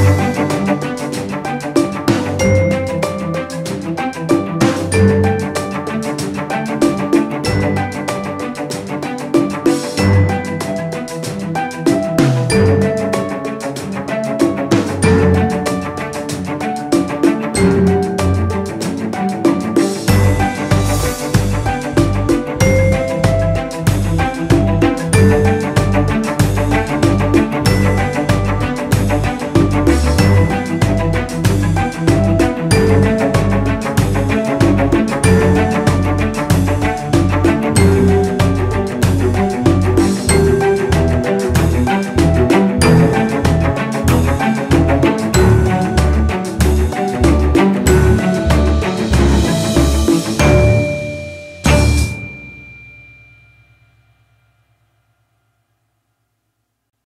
you